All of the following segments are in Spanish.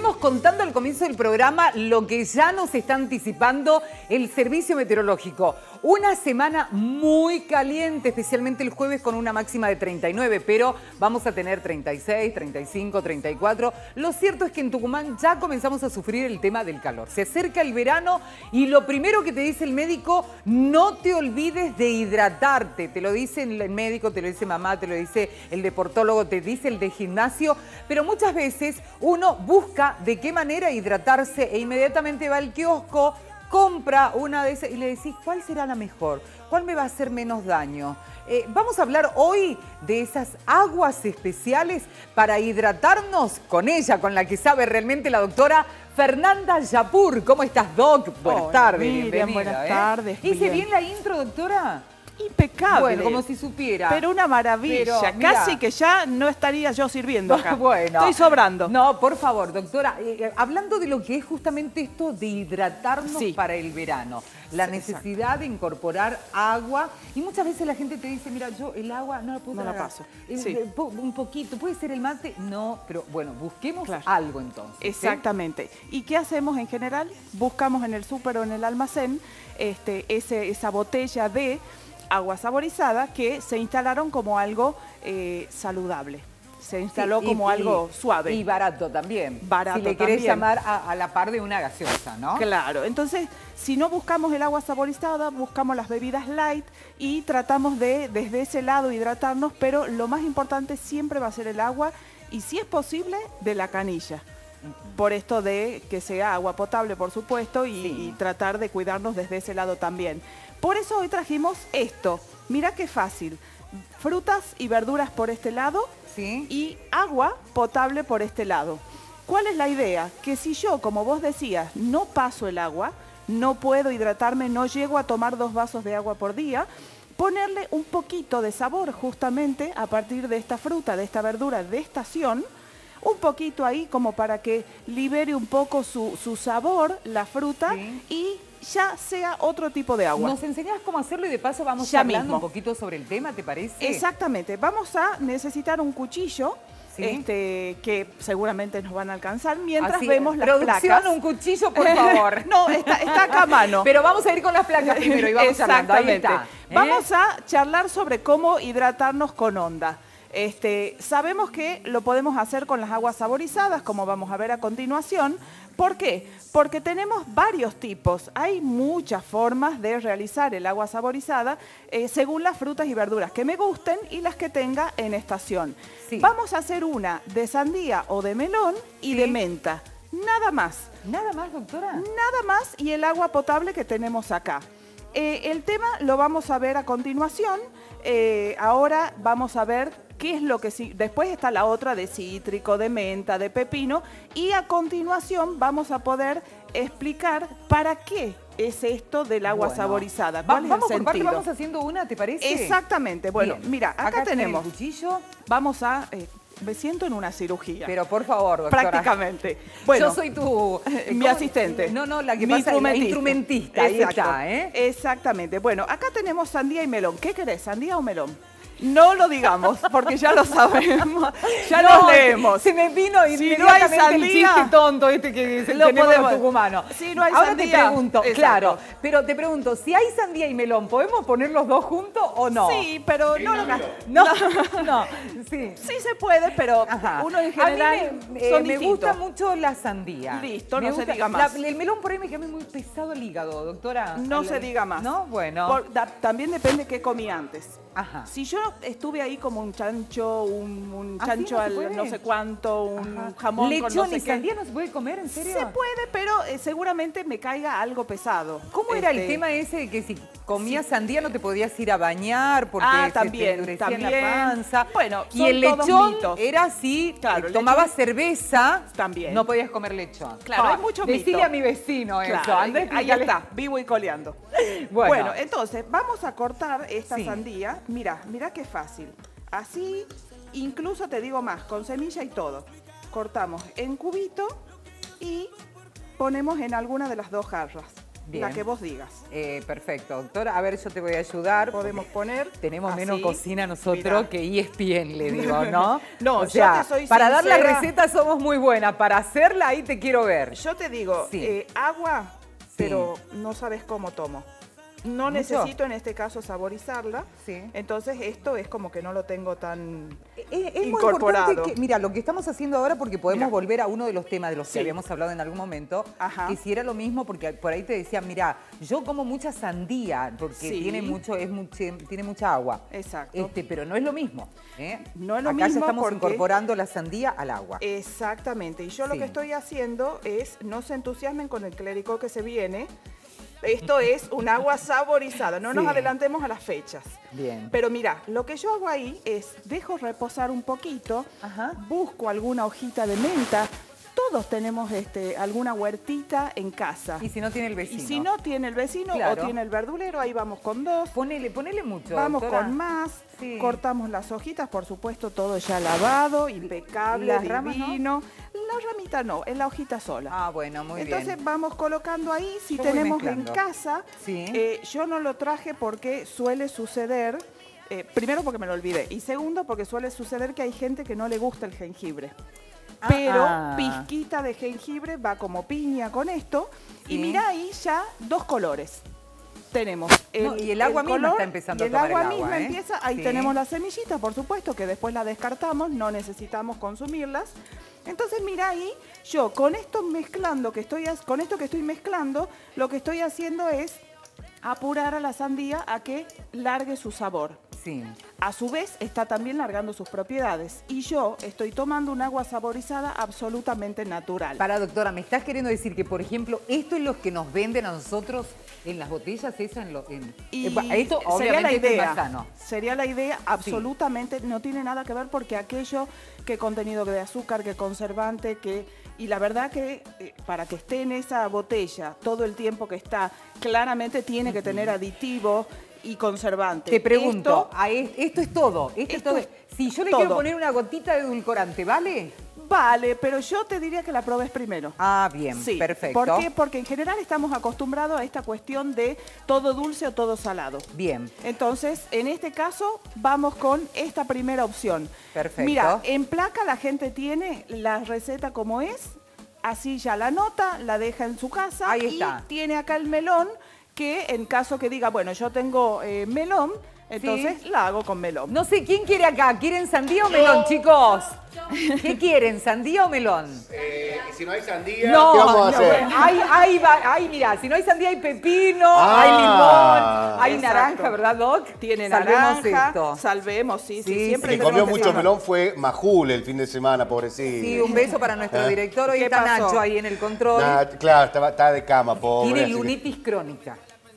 estuvimos contando al comienzo del programa lo que ya nos está anticipando el Servicio Meteorológico. Una semana muy caliente, especialmente el jueves con una máxima de 39, pero vamos a tener 36, 35, 34. Lo cierto es que en Tucumán ya comenzamos a sufrir el tema del calor. Se acerca el verano y lo primero que te dice el médico, no te olvides de hidratarte. Te lo dice el médico, te lo dice mamá, te lo dice el deportólogo, te dice el de gimnasio, pero muchas veces uno busca de qué manera hidratarse e inmediatamente va al kiosco compra una de esas y le decís, ¿cuál será la mejor? ¿Cuál me va a hacer menos daño? Eh, vamos a hablar hoy de esas aguas especiales para hidratarnos con ella, con la que sabe realmente la doctora Fernanda Yapur. ¿Cómo estás, Doc? Buenas tardes, bienvenida. Buenas ¿eh? tardes. ¿Hice bien la intro, doctora? Impecable. Bueno, como si supiera. Pero una maravilla. Casi que ya no estaría yo sirviendo acá. bueno. Estoy sobrando. No, por favor, doctora. Eh, eh, hablando de lo que es justamente esto de hidratarnos para el verano. La necesidad de incorporar agua. Y muchas veces la gente te dice, mira, yo el agua no la puedo No la paso. Eh, un poquito. ¿Puede ser el mate? No, pero bueno, busquemos algo entonces. Exactamente. ¿Y qué hacemos en general? Buscamos en el súper o en el almacén este, ese, esa botella de agua saborizada que se instalaron como algo eh, saludable. Se instaló como algo suave. Y barato también. Barato Si le querés llamar a, la par de una gaseosa, ¿no? Claro. Entonces, si no buscamos el agua saborizada, buscamos las bebidas light y tratamos de, desde ese lado, hidratarnos, pero lo más importante siempre va a ser el agua y, si es posible, de la canilla por esto de que sea agua potable, por supuesto, y, tratar de cuidarnos desde ese lado también. Por eso hoy trajimos esto. Mira qué fácil. Frutas y verduras por este lado y agua potable por este lado. ¿Cuál es la idea? Que si yo, como vos decías, no paso el agua, no puedo hidratarme, no llego a tomar dos vasos de agua por día, ponerle un poquito de sabor justamente a partir de esta fruta, de esta verdura de estación, un poquito ahí como para que libere un poco su, sabor, la fruta, y ya sea otro tipo de agua. ¿Nos enseñas cómo hacerlo y de paso vamos ya hablando un poquito sobre el tema, te parece? Exactamente. Vamos a necesitar un cuchillo. Este, que seguramente nos van a alcanzar mientras vemos las Producción, un cuchillo, por favor. no, está, acá a mano. Pero vamos a ir con las placas primero y vamos Exactamente. ¿eh? Vamos a charlar sobre cómo hidratarnos con onda. Este, sabemos que lo podemos hacer con las aguas saborizadas, como vamos a ver a continuación. ¿Por qué? Porque tenemos varios tipos. Hay muchas formas de realizar el agua saborizada eh, según las frutas y verduras que me gusten y las que tenga en estación. Vamos a hacer una de sandía o de melón y de menta. Nada más. ¿Nada más, doctora? Nada más y el agua potable que tenemos acá. Eh, el tema lo vamos a ver a continuación. Eh, ahora vamos a ver qué es lo que sí. Después está la otra de cítrico, de menta, de pepino. Y a continuación vamos a poder explicar para qué es esto del agua saborizada. ¿Cuál vamos por parte, vamos haciendo una, ¿te parece? Exactamente. Bueno, mira, acá, tenemos. El cuchillo. Vamos a. Eh, me siento en una cirugía. Pero por favor, doctora. Prácticamente. Bueno, Yo soy tu... mi asistente. No, no, la que pasa instrumentista. instrumentista. Ahí está, ¿eh? Exactamente. Bueno, acá tenemos sandía y melón. ¿Qué querés, sandía o melón? No lo digamos, porque ya lo sabemos, ya lo leemos. Se me vino y no hay sandía, el chiste tonto este que lo tenemos podemos, tucumano. Si no hay Ahora te pregunto, claro, pero te pregunto, si hay sandía y melón, ¿podemos poner los dos juntos o no? Sí, pero no lo no, no, sí. Sí se puede, pero uno en general A mí me, me gusta mucho la sandía. Listo, no se diga más. el melón por ahí me queda muy pesado el hígado, doctora. No se diga más. ¿No? Bueno. también depende qué comí antes. Ajá. Si yo estuve ahí como un chancho, un, ¿Ah, chancho al no sé cuánto, un jamón Lechón con no sé y sandía no se puede comer, ¿en serio? Se puede, pero eh, seguramente me caiga algo pesado. ¿Cómo era el este, tema ese de que si comías sandía no te podías ir a bañar porque ah, también, te también. la panza? Bueno, y el lechón era así, claro, eh, tomabas cerveza, también. no podías comer lechón. Claro, hay mucho Decirle a mi vecino eso. ahí está, vivo y coleando. Bueno. entonces, vamos a cortar esta sandía. Mira, mira qué fácil. Así, incluso te digo más, con semilla y todo. Cortamos en cubito y ponemos en alguna de las dos jarras. la Bien. que vos digas. Eh, perfecto, doctora. A ver, yo te voy a ayudar. Podemos poner. Tenemos así. menos cocina nosotros Mirá. que ESPN, le digo, ¿no? No, o yo sea, te soy para dar la receta somos muy buenas, para hacerla ahí te quiero ver. Yo te digo, Sí. eh, agua, Sí. pero no sabes cómo tomo. No ¿Mucho? necesito en este caso saborizarla. Sí. Entonces esto es como que no lo tengo tan Es, es muy incorporado. importante que, mira, lo que estamos haciendo ahora, porque podemos Mira. volver a uno de los temas de los que habíamos hablado en algún momento, Ajá. que si era lo mismo, porque por ahí te decían, mira, yo como mucha sandía, porque Sí. tiene mucho, es mucho- tiene mucha agua. Exacto. Este, pero no es lo mismo. ¿eh? No es lo Acá ya mismo estamos porque- incorporando la sandía al agua. Exactamente. Y yo lo que estoy haciendo es, no se entusiasmen con el clérigo que se viene. Esto es un agua saborizada. No nos Sí. adelantemos a las fechas. Bien. Pero mira, lo que yo hago ahí es dejo reposar un poquito, Ajá. busco alguna hojita de menta. Todos tenemos este, alguna huertita en casa. Y si no tiene el Y vecino. si no tiene el vecino Claro. o tiene el verdulero, ahí vamos con dos. Ponele, ponele mucho. Vamos doctora. con más, Sí. cortamos las hojitas, por supuesto, todo ya lavado, impecable, las ramas, no? La ramita no, es la hojita sola. Ah, bueno, muy Entonces bien. vamos colocando ahí, si Yo tenemos en casa, Sí. eh, yo no lo traje porque suele suceder, eh, primero porque me lo olvidé, y segundo porque suele suceder que hay gente que no le gusta el jengibre. Ah, Pero ah. pizquita de jengibre va como piña con esto. Sí. Y mira ahí ya dos colores. Tenemos el, No, y el agua misma color está empezando y a el tomar el agua agua, misma ¿eh? empieza. Ahí Sí. tenemos las semillitas, por supuesto, que después las descartamos, no necesitamos consumirlas. Entonces, mira ahí, yo con esto mezclando, que estoy, con esto que estoy mezclando, lo que estoy haciendo es apurar a la sandía a que largue su sabor. Sí. A su vez, está también largando sus propiedades. Y yo estoy tomando un agua saborizada absolutamente natural. Para, doctora, ¿me estás queriendo decir que, por ejemplo, esto es lo que nos venden a nosotros en las botellas? Esa en lo, en, Y pa- esto, sería obviamente, la esto es idea. más sano. Sería la idea, absolutamente, no tiene nada que ver porque aquello que contenido de azúcar, que conservante, que y la verdad que eh, para que esté en esa botella todo el tiempo que está, claramente tiene que tener aditivo y conservante. Te pregunto, Esto a es- esto es todo. Esto, es todo. si yo le todo. quiero poner una gotita de edulcorante, ¿vale? vale, pero yo te diría que la probes primero. Ah, bien, Sí, perfecto. ¿Por qué? Porque en general estamos acostumbrados a esta cuestión de todo dulce o todo salado. Bien. Entonces, en este caso, vamos con esta primera opción. Perfecto. Mira, en placa la gente tiene la receta como es, así ya la nota, la deja en su casa Ahí y está. tiene acá el melón que en caso que diga, bueno, yo tengo eh, melón, entonces la hago con melón. No sé, ¿quién quiere acá? ¿Quieren sandía o melón, chicos? ¿Qué quieren, sandía o melón? Eh, si no hay sandía, No, ¿qué vamos a no, hacer? Hay, hay, mira, si no hay sandía hay pepino, Ah. hay limón, hay Exacto. naranja, ¿verdad, Doc? Tiene Salvemos naranja, esto. salvemos, sí, sí, Sí, siempre El que comió mucho melón fue Majul el fin de semana, pobrecito. Sí, un beso para nuestro ¿Eh? director. Hoy ¿Qué está pasó? Nacho ahí en el control. Nah, claro, estaba, estaba de cama, pobre. Tiene que- lunitis crónica.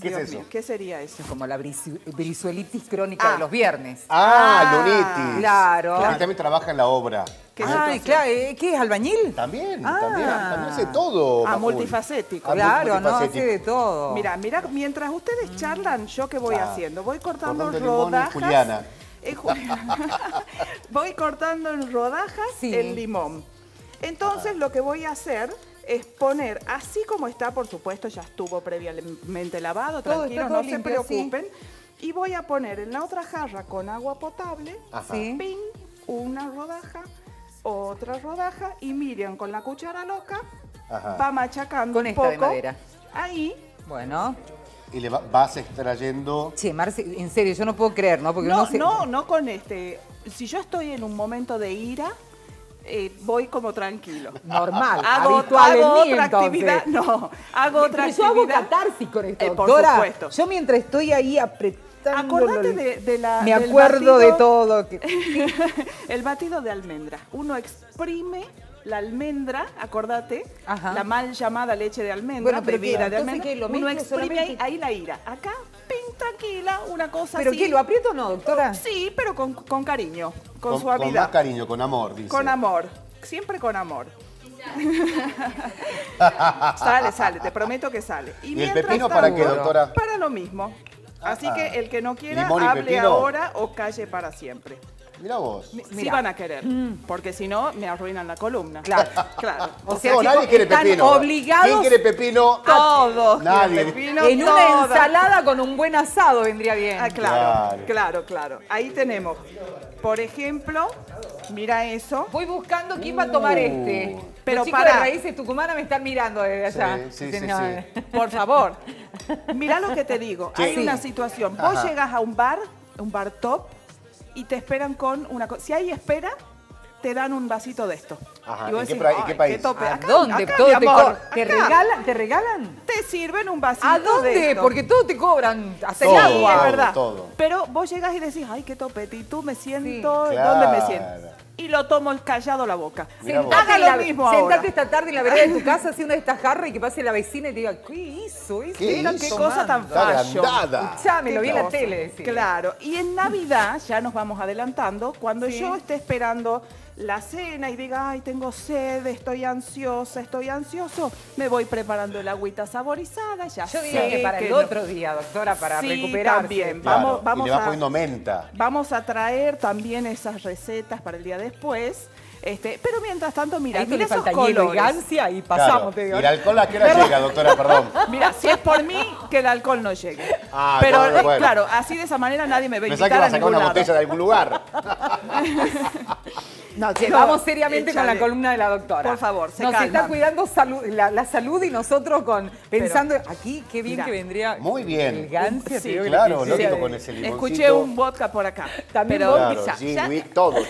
¿Qué Dios es eso? mío, ¿Qué sería eso? Como la brisu- brisuelitis crónica de Ah. los viernes. Ah, Ah, Lunitis. claro. Él también trabaja en la obra. ¿Qué Ay, claro, ¿eh? ¿qué es albañil? También, Ah. también, también hace todo. Ah, multifacético. Ah, Claro, no, hace de todo. Mira, mira, mientras ustedes charlan, ¿yo qué voy Ah, haciendo? Voy cortando rodajas. Juliana. Ju- voy cortando en rodajas Sí. el limón. Entonces lo que voy a hacer es poner, así como está, por supuesto, ya estuvo previamente lavado, Todo todo no se sí. preocupen. Y voy a poner en la otra jarra con agua potable. Sí. ping, una rodaja, otra rodaja, y Miriam con la cuchara loca Ajá. va machacando Con un esta poco. de madera. Ahí Bueno. Y le va- vas extrayendo. Che, Marce, en serio, yo no puedo creer, ¿no? Porque no, se- no, no con este. Si yo estoy en un momento de ira, eh, voy como tranquilo. Normal, Hago, habitual en hago mí, otra entonces. actividad. No, hago otra Pero yo hago actividad. catarsis con esto, Eh, por doctora. supuesto. Yo mientras estoy ahí apretando... Acordate de, de la. Me acuerdo de todo. el batido de almendra. Uno exprime la almendra, acordate, Ajá. la mal llamada leche de almendra, Bueno, pero bebida ¿qué? de almendra. ¿qué? ¿Lo Uno exprime ahí, solamente? ahí la ira. Acá, tranquila, una cosa ¿Pero así. qué? ¿Lo aprieto o no, doctora? Sí, pero con, con cariño, con, Con, suavidad. con más cariño, con amor, dice. Con amor, siempre con amor. sale, sale, te prometo que sale. ¿Y el mientras pepino para qué, doctora? Para lo mismo. Así que el que no quiera, ¿Limón y hable pepino? ahora o calle para siempre. Mira vos. Sí van a querer, porque si no, me arruinan la columna. Claro. Claro. O No, sea, chicos, nadie quiere están pepino. obligados ¿Quién quiere pepino? Todos Nadie. pepino, en una todos. ensalada con un buen asado vendría bien. Ah, claro, Claro. claro, claro. Ahí tenemos, por ejemplo, mira eso. Voy buscando quién va a tomar Uh. este. Pero Los chicos para- de Raíces Tucumanas me están mirando desde allá. Sí, sí, sí, "No, sí. eh". Por favor, mira lo que te digo. Sí. Hay Sí. una situación. Vos Ajá. llegas a un bar, un bar top, y te esperan con una cosa. Si hay espera, te dan un vasito de esto. Ajá, Y vos ¿en qué decís, en "Ay, qué país?" tope". ¿A Acá, dónde? acá, Todo mi te, amor, ¿Te acá. regalan? ¿Te regalan? Te sirven un vasito ¿A de dónde? esto. Porque todo te cobran. Hasta el Todo, agua. es todo, verdad. todo. Pero vos llegas y decís, ay, qué topete, y tú me siento, Sí. ¿dónde me Claro. siento? Y lo tomo callado la boca. Haga lo la- mismo sentate ahora. esta tarde en la vereda de tu casa, una de estas jarras y que pase la vecina y te diga, ¿qué hizo? ¿Qué, hizo, Qué cosa tan fashion. Escuchame, lo vi en la tele. decía. Claro, y en Navidad, ya nos vamos adelantando, cuando Sí. yo esté esperando la cena y diga, ay, tengo sed, estoy ansiosa, estoy ansioso, me voy preparando el agüita saborizada, ya Yo sé diría que para el no- otro día, doctora, para Sí, recuperarse. también. Claro, Vamos- vamos y le vas a- poniendo menta. Vamos a traer también esas recetas para el día después. Este, pero mientras tanto, mira, A esto mira esos hielo y colores. gancia y pasamos, Claro. te digo. ¿Y el alcohol a qué hora llega, doctora? Perdón. Mira, si es por mí, que el alcohol no llegue. Ah, pero bueno. claro, así de esa manera nadie me va a Pensaba invitar que iba a sacar ningún una lado. botella de algún lugar. No, che, No, vamos seriamente con la columna de la doctora. Por favor, se Nos está calman. cuidando salud- la, la salud y nosotros con pensando aquí qué bien Mira, que vendría. muy bien. El gancia, Sí, Claro, lógico, quisiera con ese limoncito. Escuché un vodka por acá. También pero vodka. Claro, sí, todo.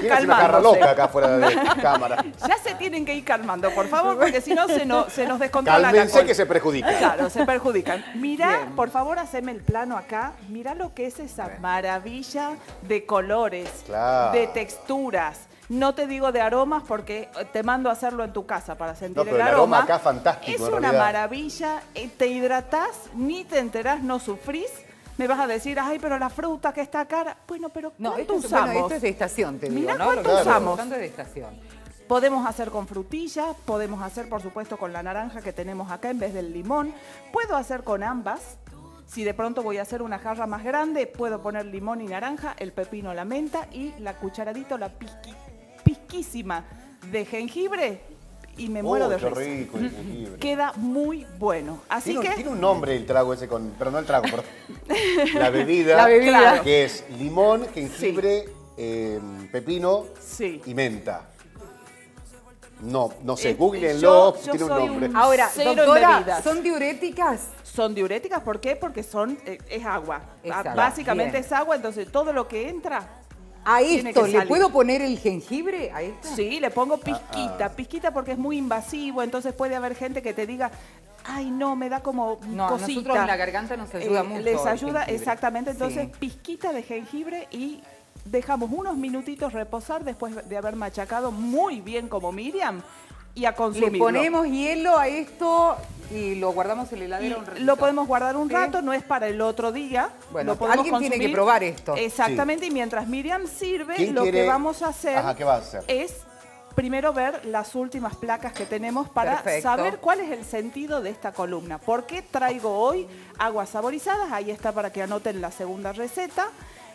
Vayan calmándose. loca acá fuera de cámara. ya se tienen que ir calmando, por favor, porque si no se, no, se nos descontrola la que se perjudica. Claro, se perjudican. Mira, por favor, haceme el plano acá. Mira lo que es esa maravilla de colores, Claro. de texturas. No te digo de aromas porque te mando a hacerlo en tu casa para sentir No, pero el el aroma. aroma acá es fantástico, Es en una realidad. maravilla. eh, Te hidratás, ni te enterás, no sufrís. Me vas a decir, ay, pero la fruta que está cara. Bueno, pero No, ¿cuánto esto es, bueno, usamos? esto es de estación, te digo, Mirá ¿no? cuánto usamos. es de estación. Podemos hacer con frutilla, podemos hacer por supuesto con la naranja que tenemos acá en vez del limón. Puedo hacer con ambas. Si de pronto voy a hacer una jarra más grande, puedo poner limón y naranja, el pepino, la menta y la cucharadita o la pizqui- de jengibre y me muero de qué risa. rico el jengibre. Queda muy bueno. Así Tiene, un- que tiene un nombre el trago ese con. Pero no el trago, perdón. La bebida. La bebida. Claro. Que es limón, jengibre, eh, pepino Sí. y menta. No, no sé, Eh, googleenlo, yo tiene un nombre. un- Ahora, doctora. ¿son diuréticas? son diuréticas, ¿por qué? Porque son eh, es agua. Básicamente bien. es agua, entonces todo lo que entra A esto, ¿le puedo poner el jengibre? A? Sí, le pongo pizquita, pizquita porque es muy invasivo, entonces puede haber gente que te diga, ay no, me da como No, a cosita. nosotros en la garganta nos ayuda mucho Les ayuda, exactamente, entonces Sí. pizquita de jengibre y dejamos unos minutitos reposar después de haber machacado muy bien como Miriam y a Le consumirlo. ponemos hielo a esto y lo guardamos en la Y heladera un ratito. lo podemos guardar un Sí. rato, no es para el otro día. Bueno, lo podemos alguien tiene que probar esto. Exactamente, y mientras Miriam sirve, ¿Quién lo quiere- que vamos a hacer, Ajá, ¿qué va a hacer? es primero ver las últimas placas que tenemos para Perfecto. saber cuál es el sentido de esta columna. ¿Por qué traigo hoy aguas saborizadas? Ahí está para que anoten la segunda receta.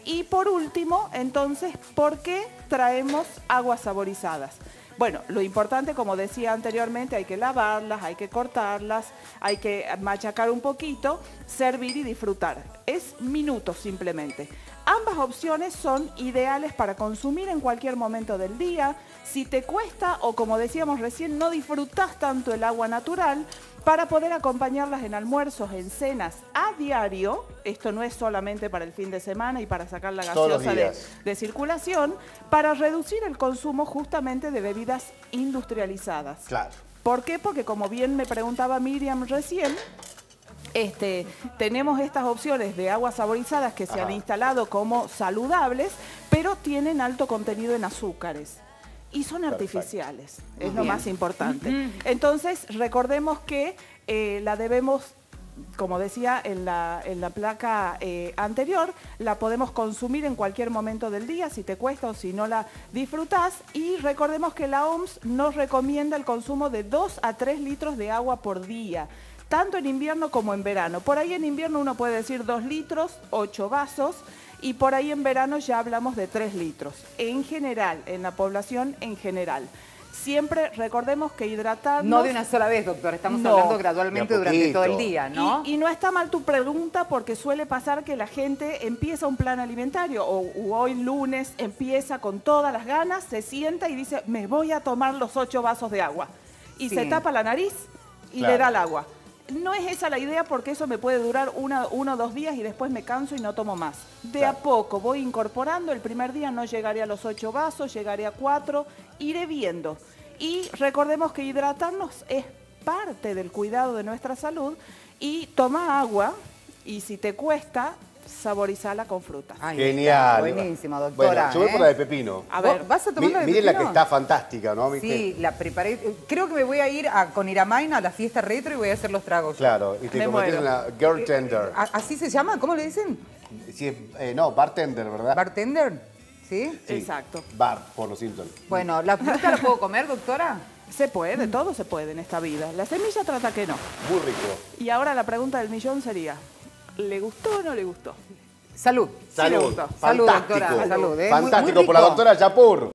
Y por último, entonces, ¿por qué traemos aguas saborizadas? Bueno, lo importante, como decía anteriormente, hay que lavarlas, hay que cortarlas, hay que machacar un poquito, servir y disfrutar. Es minutos simplemente. Ambas opciones son ideales para consumir en cualquier momento del día. Si te cuesta o como decíamos recién, no disfrutas tanto el agua natural, para poder acompañarlas en almuerzos, en cenas a diario, esto no es solamente para el fin de semana y para sacar la gaseosa de, circulación, para reducir el consumo justamente de bebidas industrializadas. Claro. ¿Por qué? Porque como bien me preguntaba Miriam recién, este, tenemos estas opciones de aguas saborizadas que se han instalado como saludables, pero tienen alto contenido en azúcares. Y son Perfecto. artificiales, es lo Bien. más importante. Entonces, recordemos que eh, la debemos, como decía en la, en la placa eh, anterior, la podemos consumir en cualquier momento del día, si te cuesta o si no la disfrutás. Y recordemos que la OMS nos recomienda el consumo de 2 a 3 litros de agua por día. tanto en invierno como en verano. Por ahí en invierno uno puede decir 2 litros, 8 vasos, y por ahí en verano ya hablamos de 3 litros. En general, en la población en general. Siempre recordemos que hidratarnos... No de una sola vez, doctora, estamos No. hablando gradualmente durante todo el día, ¿no? Y, y no está mal tu pregunta porque suele pasar que la gente empieza un plan alimentario o hoy lunes empieza con todas las ganas, se sienta y dice, me voy a tomar los ocho vasos de agua. Y Sí. se tapa la nariz y Claro. le da el agua. No es esa la idea porque eso me puede durar una, uno o dos días y después me canso y no tomo más. De Claro. a poco voy incorporando, el primer día no llegaré a los ocho vasos, llegaré a cuatro, iré viendo. Y recordemos que hidratarnos es parte del cuidado de nuestra salud y toma agua y si te cuesta, saborizala con fruta. Genial. Buenísima, doctora. Bueno, yo voy ¿eh? por la de pepino. A ¿Vos ver, ¿Vas a tomar la de miren la que pepino? está fantástica, ¿no? ¿Viste? Sí, la preparé. Eh, Creo que me voy a ir a, con Iramaina a la fiesta retro y voy a hacer los tragos. Claro, y te Me convertís en muero. una girl tender. ¿A- ¿Así se llama? ¿Cómo le dicen? Sí, eh, no, bartender, ¿verdad? ¿Bartender? ¿Sí? Sí. Exacto. Bar, por los Simpsons. Bueno, ¿la fruta la puedo comer, doctora? Se puede, todo se puede en esta vida. La semilla trata que no. Muy rico. Y ahora la pregunta del millón sería, ¿le gustó o no le gustó? Salud. le Salud. gustó. Salud, Fantástico. doctora. Salud, ¿eh? Muy- muy Fantástico por la rico. doctora Yapur.